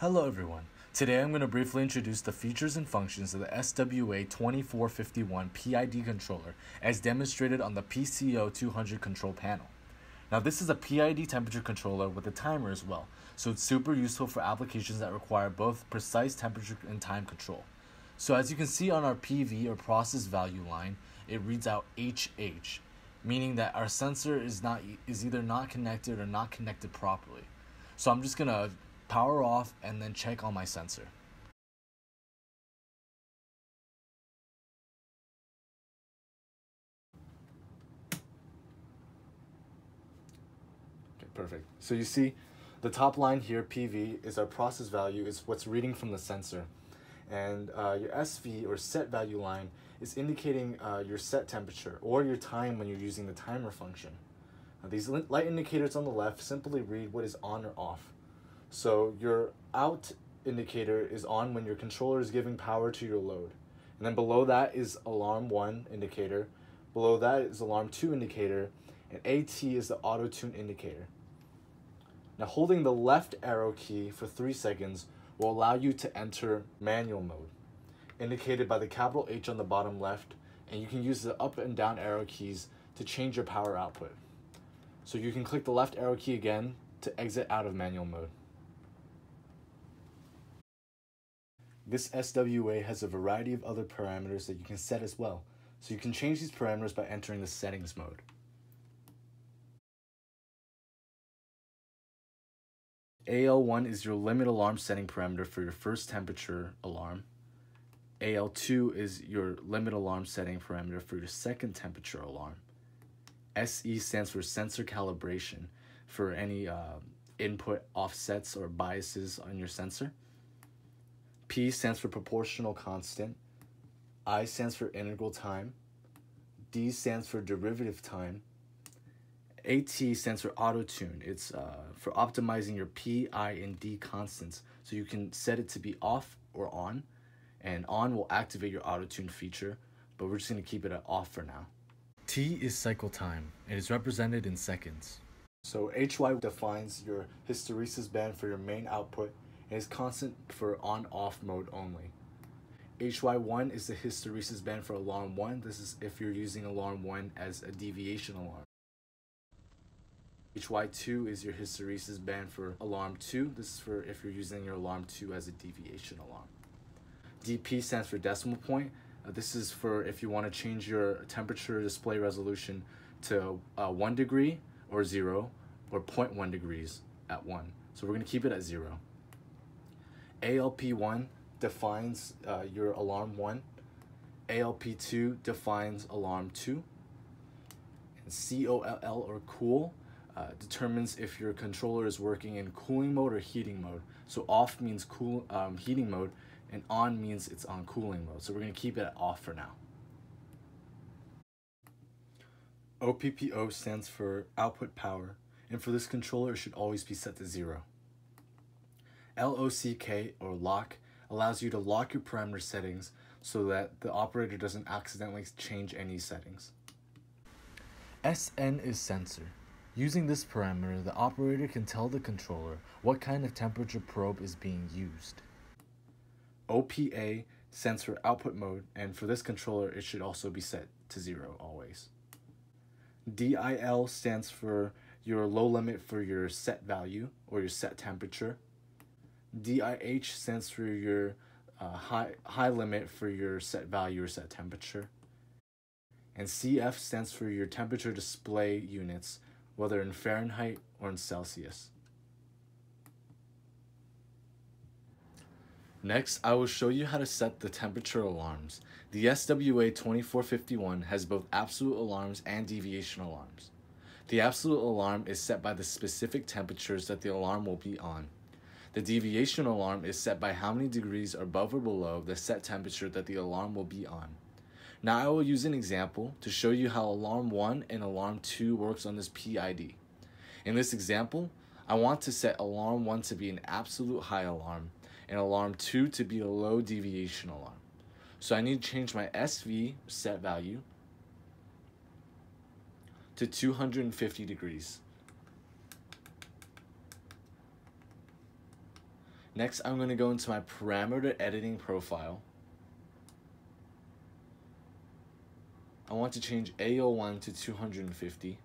Hello everyone. Today I'm going to briefly introduce the features and functions of the SWA2451 PID controller as demonstrated on the PCO200 control panel. Now this is a PID temperature controller with a timer as well, so it's super useful for applications that require both precise temperature and time control. So as you can see on our PV or process value line, it reads out HH, meaning that our sensor is not is either not connected or not connected properly. So I'm just going to power off and then check on my sensor. Okay, perfect. So you see the top line here, PV, is our process value, is what's reading from the sensor. And uh, your SV or set value line is indicating uh, your set temperature or your time when you're using the timer function. Now, these light indicators on the left simply read what is on or off. So your out indicator is on when your controller is giving power to your load. And then below that is alarm 1 indicator. Below that is alarm 2 indicator. And AT is the auto tune indicator. Now holding the left arrow key for 3 seconds will allow you to enter manual mode, indicated by the capital H on the bottom left, and you can use the up and down arrow keys to change your power output. So you can click the left arrow key again to exit out of manual mode. This SWA has a variety of other parameters that you can set as well, so you can change these parameters by entering the settings mode. AL1 is your limit alarm setting parameter for your first temperature alarm. AL2 is your limit alarm setting parameter for your second temperature alarm. SE stands for sensor calibration for any uh, input offsets or biases on your sensor. P stands for proportional constant. I stands for integral time. D stands for derivative time. AT stands for auto tune. It's uh, for optimizing your P, I, and D constants. So you can set it to be off or on. And on will activate your auto tune feature, but we're just going to keep it at off for now. T is cycle time. It is represented in seconds. So HY defines your hysteresis band for your main output and is constant for on-off mode only. HY1 is the hysteresis band for alarm 1. This is if you're using alarm 1 as a deviation alarm. HY2 is your hysteresis band for alarm 2. This is for if you're using your alarm 2 as a deviation alarm. DP stands for decimal point. Uh, this is for if you want to change your temperature display resolution to uh, 1 degree or 0 or 0.1 degrees at 1. So we're going to keep it at 0. ALP1 defines uh, your alarm 1. ALP2 defines alarm 2. And COLL or cool uh, determines if your controller is working in cooling mode or heating mode. So off means cool um, heating mode and on means it's on cooling mode. So we're going to keep it at off for now. OPPO stands for output power, and for this controller it should always be set to zero. LOCK or lock allows you to lock your parameter settings so that the operator doesn't accidentally change any settings. SN is sensor. Using this parameter, the operator can tell the controller what kind of temperature probe is being used. OPA stands for output mode, and for this controller, it should also be set to zero always. DIL stands for your low limit for your set value or your set temperature. DIH stands for your uh, high, high limit for your set value or set temperature. And CF stands for your temperature display units, whether in Fahrenheit or in Celsius. Next, I will show you how to set the temperature alarms. The SWA 2451 has both absolute alarms and deviation alarms. The absolute alarm is set by the specific temperatures that the alarm will be on. The deviation alarm is set by how many degrees above or below the set temperature that the alarm will be on. Now I will use an example to show you how alarm 1 and alarm 2 works on this PID. In this example, I want to set alarm 1 to be an absolute high alarm and alarm 2 to be a low deviation alarm. So I need to change my SV set value to 250 degrees. Next, I'm going to go into my parameter editing profile. I want to change AL1 to 250,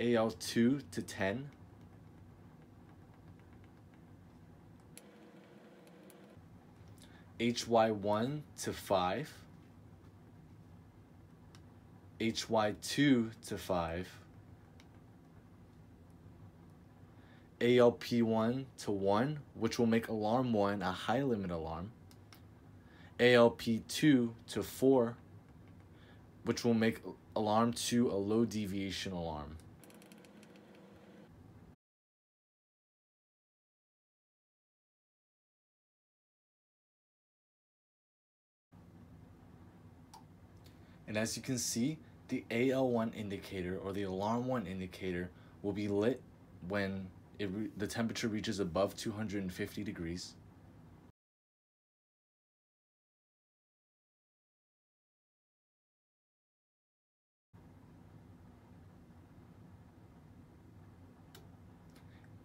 AL2 to 10, HY1 to 5, HY2 to 5, ALP1 to 1, which will make alarm 1 a high limit alarm, ALP2 to 4, which will make alarm 2 a low deviation alarm. And as you can see, the AL1 indicator or the alarm 1 indicator will be lit when the temperature reaches above 250 degrees.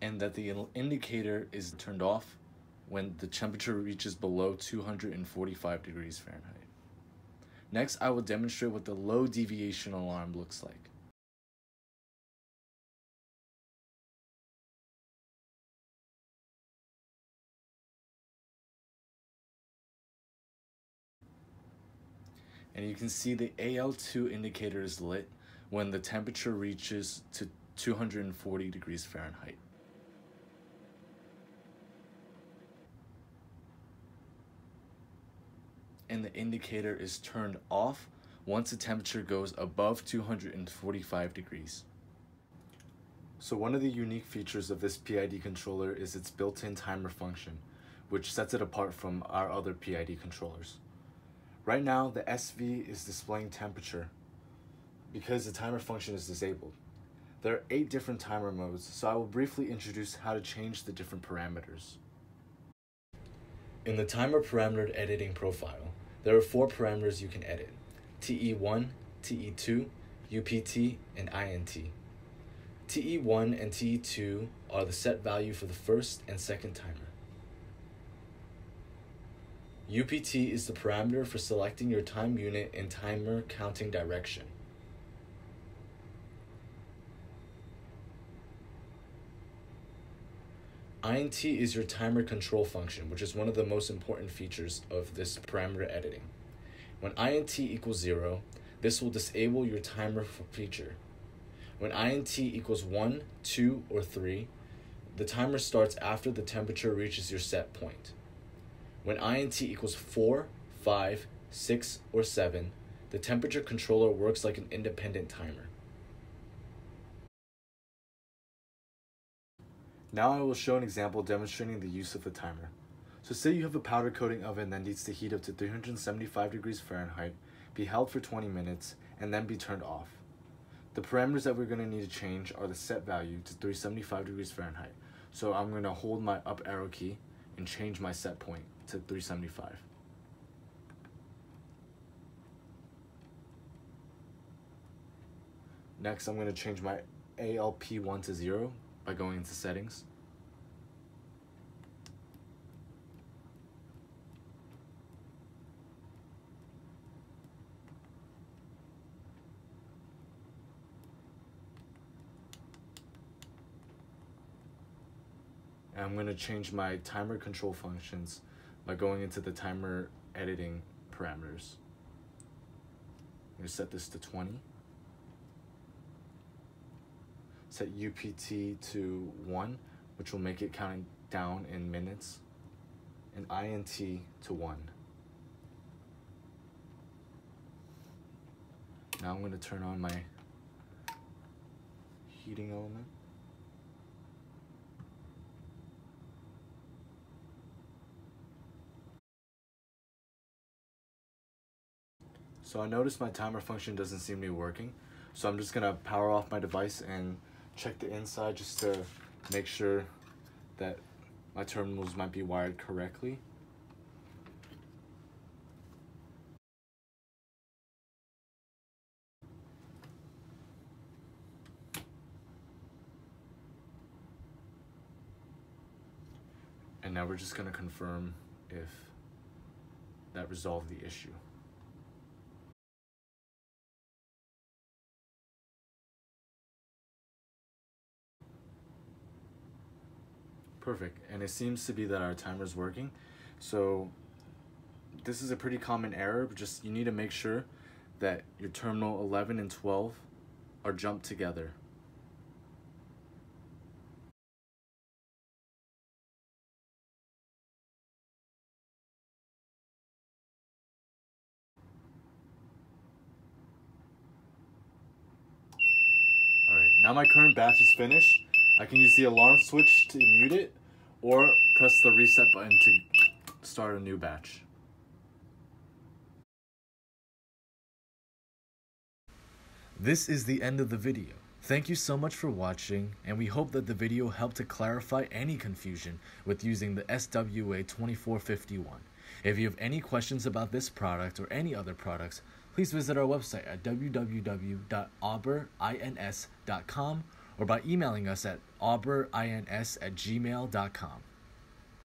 And that the indicator is turned off when the temperature reaches below 245 degrees Fahrenheit. Next, I will demonstrate what the low deviation alarm looks like. And you can see the AL2 indicator is lit when the temperature reaches to 240 degrees Fahrenheit. And the indicator is turned off once the temperature goes above 245 degrees. So one of the unique features of this PID controller is its built-in timer function, which sets it apart from our other PID controllers. Right now, the SV is displaying temperature because the timer function is disabled. There are eight different timer modes, so I will briefly introduce how to change the different parameters. In the timer parameter editing profile, there are four parameters you can edit, TE1, TE2, UPT, and INT. TE1 and TE2 are the set value for the first and second timer. UPT is the parameter for selecting your time unit and timer counting direction. INT is your timer control function, which is one of the most important features of this parameter editing. When INT equals 0, this will disable your timer feature. When INT equals 1, 2, or 3, the timer starts after the temperature reaches your set point. When INT equals 4, 5, 6, or 7, the temperature controller works like an independent timer. Now I will show an example demonstrating the use of the timer. So say you have a powder coating oven that needs to heat up to 375 degrees Fahrenheit, be held for 20 minutes, and then be turned off. The parameters that we're going to need to change are the set value to 375 degrees Fahrenheit. So I'm going to hold my up arrow key and change my set point to 375. Next, I'm going to change my ALP1 to 0 by going into settings. I'm going to change my timer control functions by going into the timer editing parameters. I'm to set this to 20. Set UPT to 1, which will make it counting down in minutes, and INT to 1. Now I'm going to turn on my heating element. So I noticed my timer function doesn't seem to be working. So I'm just gonna power off my device and check the inside just to make sure that my terminals might be wired correctly. And now we're just going to confirm if that resolved the issue. Perfect. And it seems to be that our timer is working. So this is a pretty common error, but just you need to make sure that your terminal 11 and 12 are jumped together. Alright, now my current batch is finished. I can use the alarm switch to mute it or press the reset button to start a new batch. This is the end of the video. Thank you so much for watching, and we hope that the video helped to clarify any confusion with using the SWA 2451. If you have any questions about this product or any other products, please visit our website at www.auberins.com or by emailing us at auberins at gmail.com.